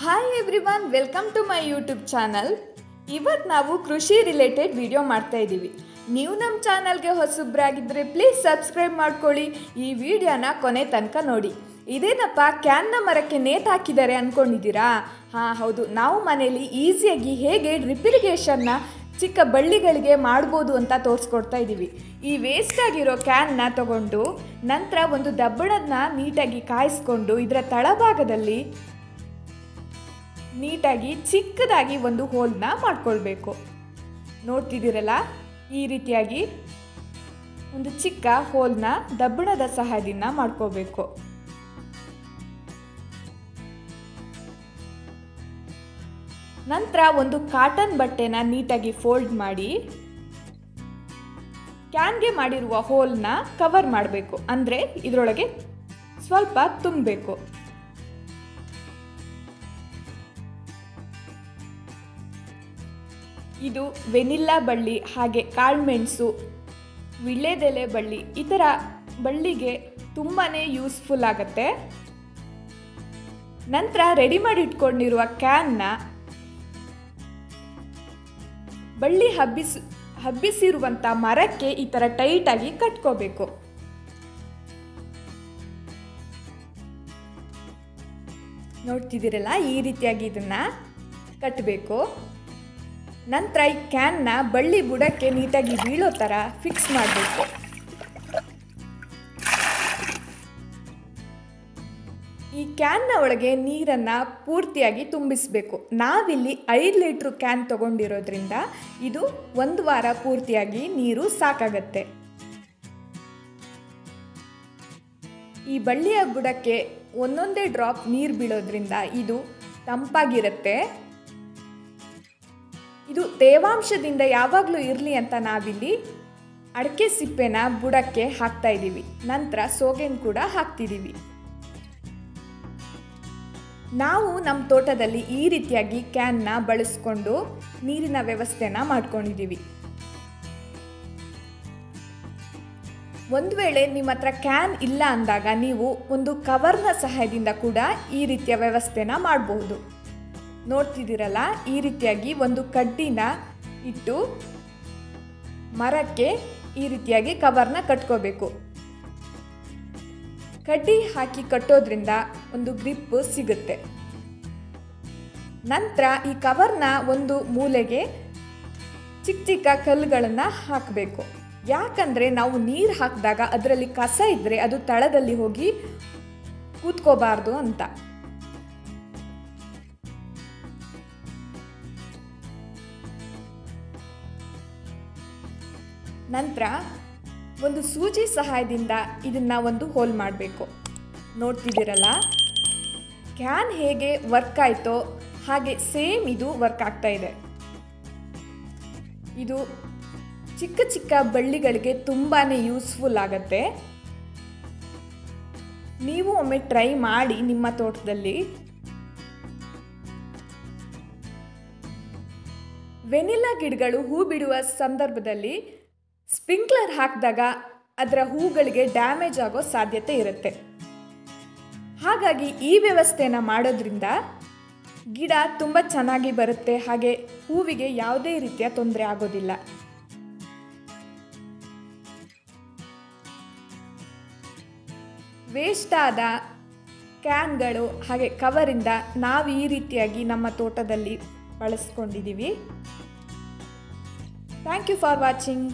Hi everyone welcome to my YouTube channel ಇವತ್ತು ನಾವು ಕೃಷಿ ರಿಲೇಟೆಡ್ ವಿಡಿಯೋ ಮಾಡ್ತಾ ಇದ್ದೀವಿ ನೀವು ನಮ್ಮ ಚಾನಲ್ಗೆ ಹೊಸಬ್ರಾಗಿದ್ದರೆ ಪ್ಲೀಸ್ ಸಬ್ಸ್ಕ್ರೈಬ್ ಮಾಡ್ಕೊಳ್ಳಿ. ಈ ವಿಡಿಯೋನ ಕೊನೆ ತನಕ ನೋಡಿ. ಇದೇನಪ್ಪ ಕ್ಯಾನ್ನ ಮರಕ್ಕೆ ನೇತು ಹಾಕಿದ್ದಾರೆ ಅಂದ್ಕೊಂಡಿದ್ದೀರಾ ಹಾಂ, ಹೌದು. ನಾವು ಮನೆಯಲ್ಲಿ ಈಸಿಯಾಗಿ ಹೇಗೆ ಡ್ರಿಪ್ ಇರಿಗೇಷನ್ನ ಚಿಕ್ಕ ಬಳ್ಳಿಗಳಿಗೆ ಮಾಡ್ಬೋದು ಅಂತ ತೋರಿಸ್ಕೊಡ್ತಾ ಇದ್ದೀವಿ ಈ ವೇಸ್ಟ್ ಆಗಿರೋ ಕ್ಯಾನ್ನ ತಗೊಂಡು ನಂತರ ಒಂದು ದಬ್ಬಣದನ್ನ ನೀಟಾಗಿ ಕಾಯಿಸ್ಕೊಂಡು ಇದರ ತಳಭಾಗದಲ್ಲಿ ನೀಟಾಗಿ ಚಿಕ್ಕದಾಗಿ ಒಂದು ಹೋಲ್ನ ಮಾಡ್ಕೊಳ್ಬೇಕು. ನೋಡ್ತಿದ್ದೀರಲ್ಲ? ಈ ರೀತಿಯಾಗಿ ಒಂದು ಚಿಕ್ಕ ಹೋಲ್ನ ದಬ್ಬಣದ ಸಹಾಯದಿಂದ ಮಾಡ್ಕೋಬೇಕು ನಂತರ ಒಂದು ಕಾಟನ್ ಬಟ್ಟೆನ ನೀಟಾಗಿ ಫೋಲ್ಡ್ ಮಾಡಿ, ಕ್ಯಾನ್ಗೆ ಮಾಡಿರುವ ಹೋಲ್ನ ಕವರ್ ಮಾಡಬೇಕು. ಅಂದರೆ ಇದರೊಳಗೆ ಸ್ವಲ್ಪ ತುಂಬಬೇಕು. ಇದು ವೆನಿಲ್ಲಾ ಬಳ್ಳಿ, ಹಾಗೆ ಕಾಳುಮೆಣಸು ವಿಳ್ಳೆದೆಲೆ ಬಳ್ಳಿ, ಈ ಥರ ಬಳ್ಳಿಗೆ ತುಂಬಾ ಯೂಸ್ಫುಲ್ ಆಗುತ್ತೆ. ನಂತರ ರೆಡಿ ಮಾಡಿ ಇಟ್ಕೊಂಡಿರುವ ಕ್ಯಾನ್ನ ಬಳ್ಳಿ ಹಬ್ಬಿಸ್ ಹಬ್ಬಿಸಿರುವಂಥ ಮರಕ್ಕೆ ಈ ಥರ ಟೈಟಾಗಿ ಕಟ್ಕೋಬೇಕು. ನೋಡ್ತಿದ್ದೀರಲ್ಲ, ಈ ರೀತಿಯಾಗಿ ಇದನ್ನು ಕಟ್ಟಬೇಕು ನಂತರ ಈ ಕ್ಯಾನ್ನ ಬಳ್ಳಿ ಬುಡಕ್ಕೆ ನೀಟಾಗಿ ಬೀಳೋ ಥರ ಫಿಕ್ಸ್ ಮಾಡಬೇಕು. ಈ ಕ್ಯಾನ್ನ ಒಳಗೆ ನೀರನ್ನು ಪೂರ್ತಿಯಾಗಿ ತುಂಬಿಸಬೇಕು. ನಾವಿಲ್ಲಿ ಐದು ಲೀಟ್ರ್ ಕ್ಯಾನ್ ತಗೊಂಡಿರೋದ್ರಿಂದ ಇದು ಒಂದು ವಾರ ಪೂರ್ತಿಯಾಗಿ ನೀರು ಸಾಕಾಗತ್ತೆ. ಈ ಬಳ್ಳಿಯ ಬುಡಕ್ಕೆ ಒಂದೊಂದೇ ಡ್ರಾಪ್ ನೀರು ಬೀಳೋದ್ರಿಂದ ಇದು ತಂಪಾಗಿರುತ್ತೆ. ಇದು ತೇವಾಂಶದಿಂದ ಯಾವಾಗಲೂ ಇರಲಿ ಅಂತ ನಾವಿಲ್ಲಿ ಅಡಿಕೆ ಸಿಪ್ಪೆನ ಬುಡಕ್ಕೆ ಹಾಕ್ತಾ ಇದ್ದೀವಿ. ನಂತರ ಸೋಗೆನ್ ಕೂಡ ಹಾಕ್ತಿದ್ದೀವಿ. ನಾವು ನಮ್ಮ ತೋಟದಲ್ಲಿ ಈ ರೀತಿಯಾಗಿ ಕ್ಯಾನ್ನ ಬಳಸ್ಕೊಂಡು ನೀರಿನ ವ್ಯವಸ್ಥೆನ ಮಾಡ್ಕೊಂಡಿದ್ದೀವಿ. ಒಂದು ವೇಳೆ ನಿಮ್ಮ ಹತ್ರ ಕ್ಯಾನ್ ಇಲ್ಲ ಅಂದಾಗ ನೀವು ಒಂದು ಕವರ್ನ ಸಹಾಯದಿಂದ ಕೂಡ ಈ ರೀತಿಯ ವ್ಯವಸ್ಥೆನ ಮಾಡಬಹುದು. ನೋಡ್ತಿದ್ದೀರಲ್ಲ? ಈ ರೀತಿಯಾಗಿ ಒಂದು ಕಡ್ಡಿನ ಇಟ್ಟು ಮರಕ್ಕೆ ಈ ರೀತಿಯಾಗಿ ಕವರ್ನ ಕಟ್ಕೋಬೇಕು. ಕಡ್ಡಿ ಹಾಕಿ ಕಟ್ಟೋದ್ರಿಂದ ಒಂದು ಗ್ರಿಪ್ ಸಿಗುತ್ತೆ. ನಂತರ ಈ ಕವರ್ನ ಒಂದು ಮೂಲೆಗೆ ಚಿಕ್ಕ ಚಿಕ್ಕ ಕಲ್ಲುಗಳನ್ನು ಹಾಕಬೇಕು. ಯಾಕಂದರೆ ನಾವು ನೀರು ಹಾಕಿದಾಗ ಅದರಲ್ಲಿ ಕಸ ಇದ್ದರೆ ಅದು ತಳದಲ್ಲಿ ಹೋಗಿ ಕೂತ್ಕೋಬಾರ್ದು ಅಂತ. ನಂತರ ಒಂದು ಸೂಜಿ ಸಹಾಯದಿಂದ ಇದನ್ನು ಒಂದು ಹೋಲ್ ಮಾಡಬೇಕು. ನೋಡ್ತಿದ್ದೀರಲ್ಲ? ಕ್ಯಾನ್ ಹೇಗೆ ವರ್ಕ್ ಆಯಿತೋ ಹಾಗೆ ಸೇಮ್ ಇದು ವರ್ಕ್ ಆಗ್ತಾ ಇದೆ. ಇದು ಚಿಕ್ಕ ಚಿಕ್ಕ ಬಳ್ಳಿಗಳಿಗೆ ತುಂಬಾ ಯೂಸ್ಫುಲ್ ಆಗುತ್ತೆ. ನೀವು ಒಮ್ಮೆ ಟ್ರೈ ಮಾಡಿ ನಿಮ್ಮ ತೋಟದಲ್ಲಿ. ವೆನಿಲ್ಲಾ ಗಿಡಗಳು ಹೂ ಬಿಡುವ ಸಂದರ್ಭದಲ್ಲಿ ಸ್ಪ್ರಿಂಕ್ಲರ್ ಹಾಕಿದಾಗ ಅದರ ಹೂಗಳಿಗೆ ಡ್ಯಾಮೇಜ್ ಆಗೋ ಸಾಧ್ಯತೆ ಇರುತ್ತೆ. ಹಾಗಾಗಿ ಈ ವ್ಯವಸ್ಥೆನ ಮಾಡೋದ್ರಿಂದ ಗಿಡ ತುಂಬ ಚೆನ್ನಾಗಿ ಬರುತ್ತೆ, ಹಾಗೆ ಹೂವಿಗೆ ಯಾವುದೇ ರೀತಿಯ ತೊಂದರೆ ಆಗೋದಿಲ್ಲ. ವೇಸ್ಟ್ ಆದ ಕ್ಯಾನ್ಗಳು ಹಾಗೆ ಕವರಿಂದ ನಾವು ಈ ರೀತಿಯಾಗಿ ನಮ್ಮ ತೋಟದಲ್ಲಿ ಬಳಸ್ಕೊಂಡಿದ್ದೀವಿ. Thank you for watching